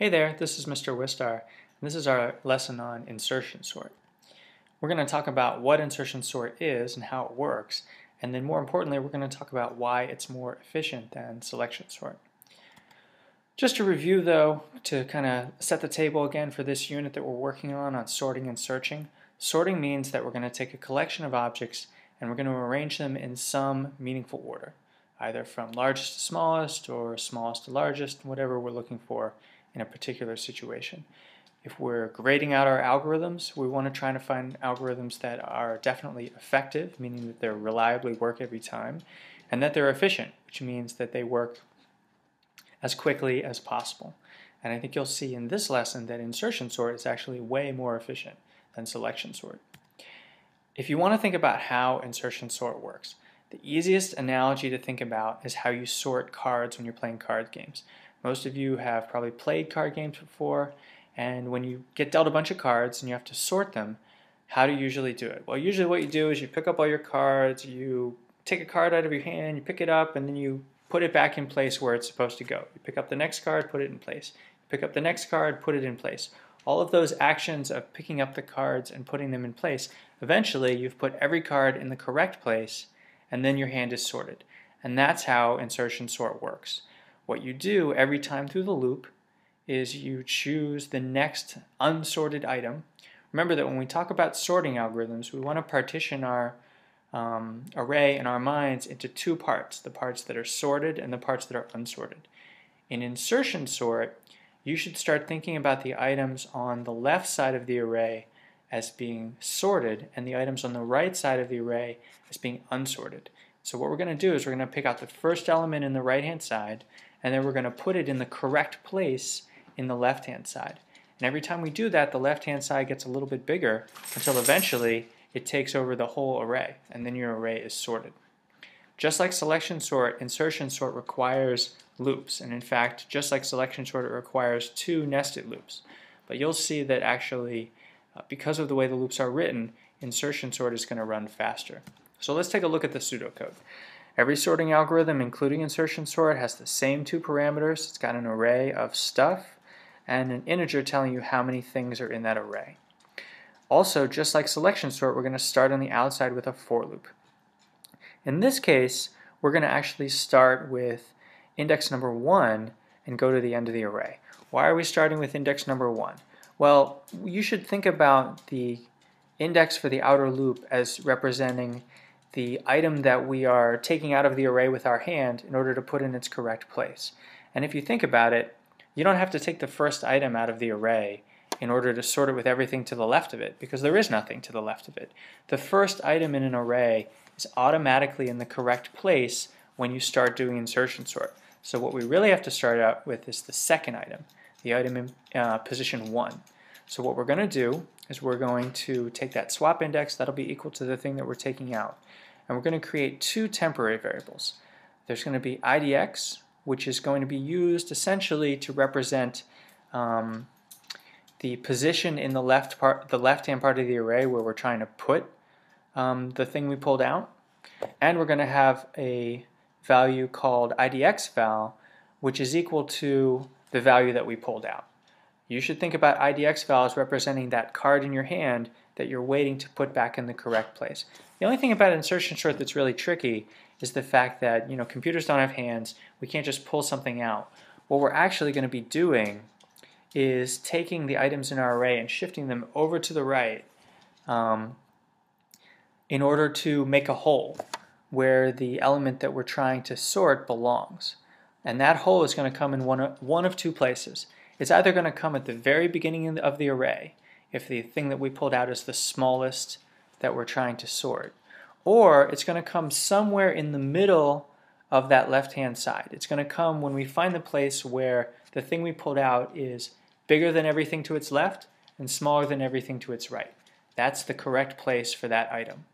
Hey there, this is Mr. Wistar, and this is our lesson on insertion sort. We're going to talk about what insertion sort is and how it works, and then more importantly, we're going to talk about why it's more efficient than selection sort. Just to review though, to kind of set the table again for this unit that we're working on, on sorting and searching, sorting means that we're going to take a collection of objects and we're going to arrange them in some meaningful order, either from largest to smallest or smallest to largest, whatever we're looking for in a particular situation. If we're grading out our algorithms, we want to try to find algorithms that are definitely effective, meaning that they reliably work every time, and that they're efficient, which means that they work as quickly as possible. And I think you'll see in this lesson that insertion sort is actually way more efficient than selection sort. If you want to think about how insertion sort works, the easiest analogy to think about is how you sort cards when you're playing card games. Most of you have probably played card games before, and when you get dealt a bunch of cards and you have to sort them, how do you usually do it? Well, usually what you do is you pick up all your cards, you take a card out of your hand, you pick it up, and then you put it back in place where it's supposed to go. You pick up the next card, put it in place. You pick up the next card, put it in place. All of those actions of picking up the cards and putting them in place, eventually you've put every card in the correct place, and then your hand is sorted. And that's how insertion sort works. What you do every time through the loop is you choose the next unsorted item. Remember that when we talk about sorting algorithms, we want to partition our um, array in our minds into two parts, the parts that are sorted and the parts that are unsorted. In insertion sort, you should start thinking about the items on the left side of the array as being sorted and the items on the right side of the array as being unsorted. So what we're going to do is we're going to pick out the first element in the right hand side and then we're going to put it in the correct place in the left hand side. And every time we do that, the left hand side gets a little bit bigger until eventually it takes over the whole array, and then your array is sorted. Just like selection sort, insertion sort requires loops, and in fact, just like selection sort, it requires two nested loops. But you'll see that actually, uh, because of the way the loops are written, insertion sort is going to run faster. So let's take a look at the pseudocode. Every sorting algorithm, including insertion sort, has the same two parameters. It's got an array of stuff and an integer telling you how many things are in that array. Also, just like selection sort, we're going to start on the outside with a for loop. In this case, we're going to actually start with index number 1 and go to the end of the array. Why are we starting with index number 1? Well, you should think about the index for the outer loop as representing the item that we are taking out of the array with our hand in order to put in its correct place. And if you think about it, you don't have to take the first item out of the array in order to sort it with everything to the left of it, because there is nothing to the left of it. The first item in an array is automatically in the correct place when you start doing insertion sort. So what we really have to start out with is the second item, the item in uh, position 1. So what we're going to do is we're going to take that swap index, that'll be equal to the thing that we're taking out and we're going to create two temporary variables. There's going to be IDX, which is going to be used essentially to represent um, the position in the left part, the left-hand part of the array where we're trying to put um, the thing we pulled out. And we're going to have a value called IDX val, which is equal to the value that we pulled out. You should think about IDX val as representing that card in your hand that you're waiting to put back in the correct place. The only thing about insertion sort that's really tricky is the fact that you know computers don't have hands. We can't just pull something out. What we're actually going to be doing is taking the items in our array and shifting them over to the right um, in order to make a hole where the element that we're trying to sort belongs. And that hole is going to come in one of, one of two places. It's either going to come at the very beginning of the array, if the thing that we pulled out is the smallest that we're trying to sort. Or it's going to come somewhere in the middle of that left-hand side. It's going to come when we find the place where the thing we pulled out is bigger than everything to its left and smaller than everything to its right. That's the correct place for that item.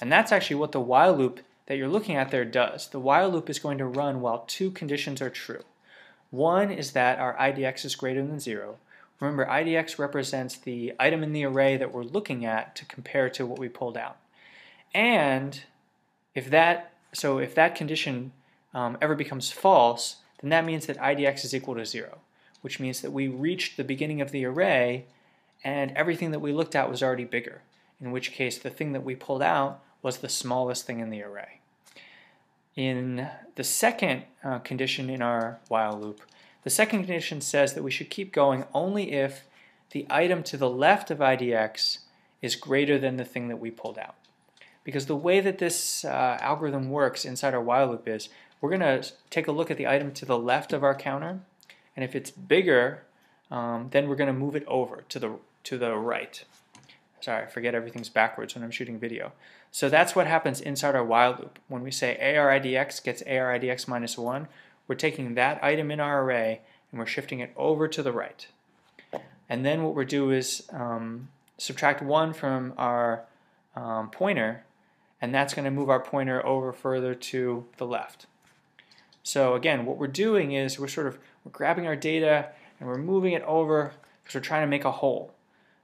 And that's actually what the while loop that you're looking at there does. The while loop is going to run while two conditions are true. One is that our IDX is greater than zero, Remember, IDX represents the item in the array that we're looking at to compare to what we pulled out. And if that, so if that condition um, ever becomes false, then that means that IDX is equal to zero, which means that we reached the beginning of the array and everything that we looked at was already bigger, in which case the thing that we pulled out was the smallest thing in the array. In the second uh, condition in our while loop, the second condition says that we should keep going only if the item to the left of IDX is greater than the thing that we pulled out. Because the way that this uh, algorithm works inside our while loop is we're going to take a look at the item to the left of our counter, and if it's bigger, um, then we're going to move it over to the, to the right. Sorry, I forget everything's backwards when I'm shooting video. So that's what happens inside our while loop. When we say ARIDX gets ARIDX minus 1, we're taking that item in our array and we're shifting it over to the right. And then what we're do is um, subtract 1 from our um, pointer, and that's going to move our pointer over further to the left. So again, what we're doing is we're sort of we're grabbing our data and we're moving it over because we're trying to make a hole.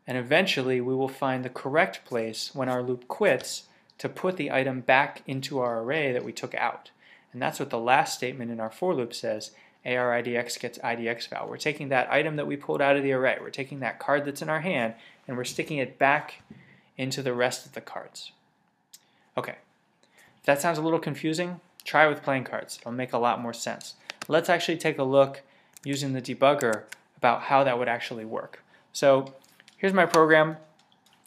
And eventually we will find the correct place when our loop quits to put the item back into our array that we took out. And that's what the last statement in our for loop says, ARIDX gets IDX val. We're taking that item that we pulled out of the array, we're taking that card that's in our hand, and we're sticking it back into the rest of the cards. Okay, if that sounds a little confusing, try with playing cards. It'll make a lot more sense. Let's actually take a look using the debugger about how that would actually work. So here's my program.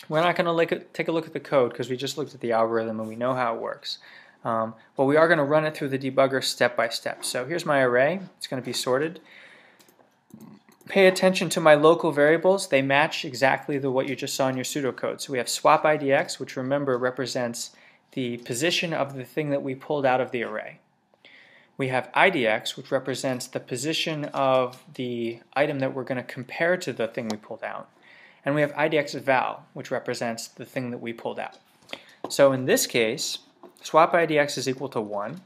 We're not going to take a look at the code because we just looked at the algorithm and we know how it works. Um, but we are going to run it through the debugger step by step. So here's my array. It's going to be sorted. Pay attention to my local variables. They match exactly the what you just saw in your pseudocode. So we have swap IDX, which remember represents the position of the thing that we pulled out of the array. We have IDX, which represents the position of the item that we're going to compare to the thing we pulled out. And we have IDX val, which represents the thing that we pulled out. So in this case, swap IDX is equal to 1,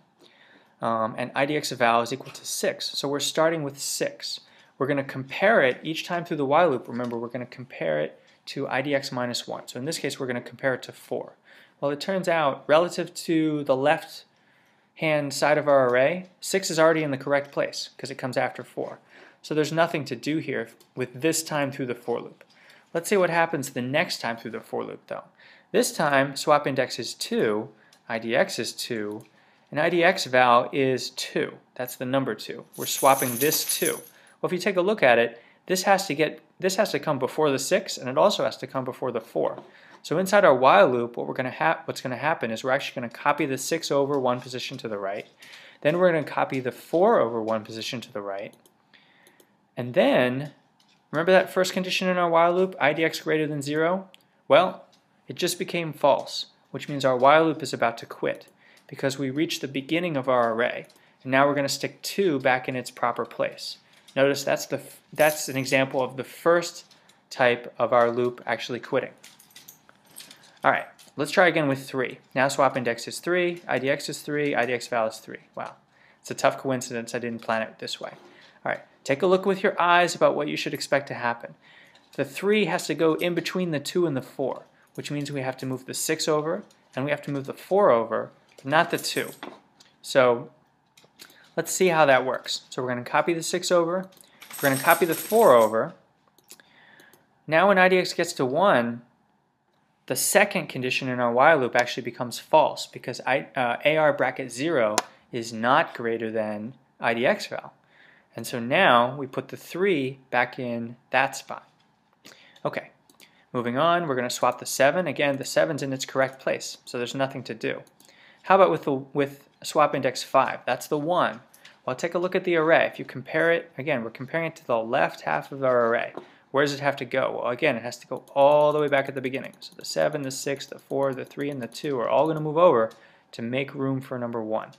um, and IDX val is equal to 6. So we're starting with 6. We're going to compare it each time through the while loop. Remember, we're going to compare it to IDX minus 1. So in this case, we're going to compare it to 4. Well, it turns out, relative to the left hand side of our array, 6 is already in the correct place because it comes after 4. So there's nothing to do here with this time through the for loop. Let's see what happens the next time through the for loop though. This time, swap index is 2, IDX is 2, and IDX val is 2. That's the number 2. We're swapping this 2. Well, if you take a look at it, this has to get this has to come before the 6 and it also has to come before the 4. So inside our while loop, what we're going to what's going to happen is we're actually going to copy the 6 over one position to the right. Then we're going to copy the 4 over one position to the right. And then, remember that first condition in our while loop, idx greater than 0? Well, it just became false, which means our while loop is about to quit because we reached the beginning of our array. And now we're going to stick 2 back in its proper place. Notice that's, the, that's an example of the first type of our loop actually quitting. All right, let's try again with 3. Now swap index is 3, IDX is 3, IDX val is 3. Wow, it's a tough coincidence I didn't plan it this way. All right, take a look with your eyes about what you should expect to happen. The 3 has to go in between the 2 and the 4, which means we have to move the 6 over, and we have to move the 4 over, not the 2. So let's see how that works. So we're going to copy the 6 over, we're going to copy the 4 over. Now when IDX gets to 1, the second condition in our while loop actually becomes false because I, uh, AR bracket 0 is not greater than IDX val. And so now we put the 3 back in that spot. Okay, moving on, we're going to swap the 7. Again, the 7's in its correct place, so there's nothing to do. How about with, the, with swap index 5? That's the 1. Well, take a look at the array. If you compare it, again, we're comparing it to the left half of our array. Where does it have to go? Well, again, it has to go all the way back at the beginning. So the 7, the 6, the 4, the 3, and the 2 are all going to move over to make room for number 1.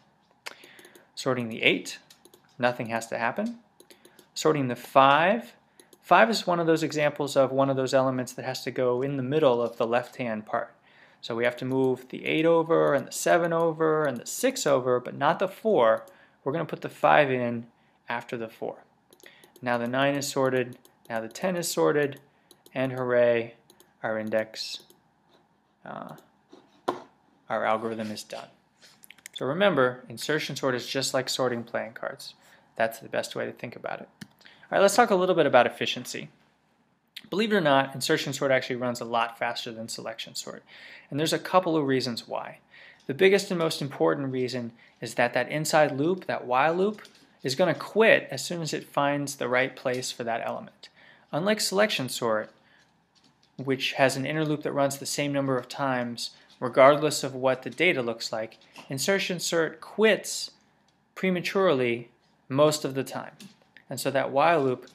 Sorting the 8, nothing has to happen. Sorting the 5, 5 is one of those examples of one of those elements that has to go in the middle of the left-hand part. So we have to move the 8 over, and the 7 over, and the 6 over, but not the 4. We're going to put the 5 in after the 4. Now the 9 is sorted, now the 10 is sorted, and hooray, our index, uh, our algorithm is done. So remember, insertion sort is just like sorting playing cards. That's the best way to think about it. All right, let's talk a little bit about efficiency. Believe it or not, insertion sort actually runs a lot faster than selection sort. And there's a couple of reasons why. The biggest and most important reason is that that inside loop, that while loop, is going to quit as soon as it finds the right place for that element. Unlike selection sort, which has an inner loop that runs the same number of times regardless of what the data looks like, insertion sort quits prematurely most of the time. And so that while loop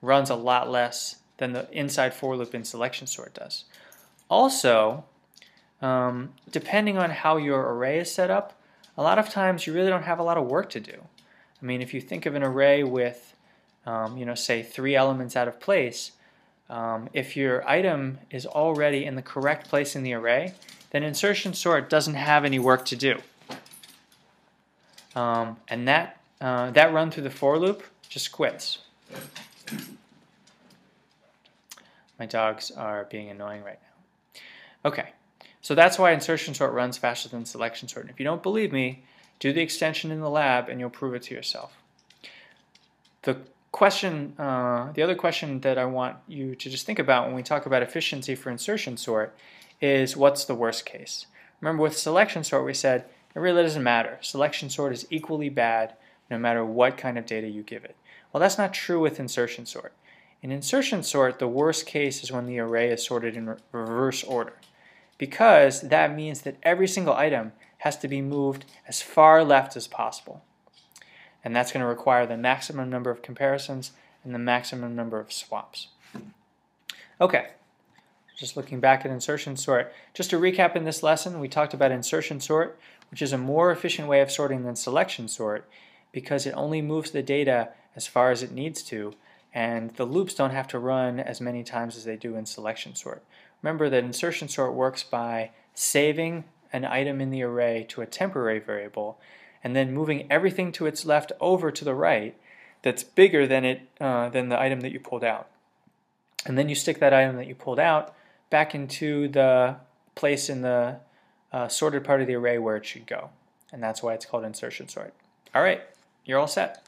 runs a lot less than the inside for loop in selection sort does. Also, um, depending on how your array is set up, a lot of times you really don't have a lot of work to do. I mean, if you think of an array with, um, you know, say three elements out of place, um, if your item is already in the correct place in the array, then insertion sort doesn't have any work to do. Um, and that, uh, that run through the for loop just quits. My dogs are being annoying right now. Okay, so that's why insertion sort runs faster than selection sort. And if you don't believe me, do the extension in the lab and you'll prove it to yourself. The question, uh, the other question that I want you to just think about when we talk about efficiency for insertion sort is what's the worst case? Remember with selection sort we said it really doesn't matter. Selection sort is equally bad no matter what kind of data you give it. Well that's not true with insertion sort. In insertion sort the worst case is when the array is sorted in reverse order because that means that every single item has to be moved as far left as possible. And that's going to require the maximum number of comparisons and the maximum number of swaps. Okay, just looking back at insertion sort. Just to recap in this lesson, we talked about insertion sort, which is a more efficient way of sorting than selection sort because it only moves the data as far as it needs to and the loops don't have to run as many times as they do in selection sort. Remember that insertion sort works by saving an item in the array to a temporary variable and then moving everything to its left over to the right that's bigger than it uh, than the item that you pulled out. And then you stick that item that you pulled out back into the place in the uh, sorted part of the array where it should go. And that's why it's called insertion sort. All right, you're all set.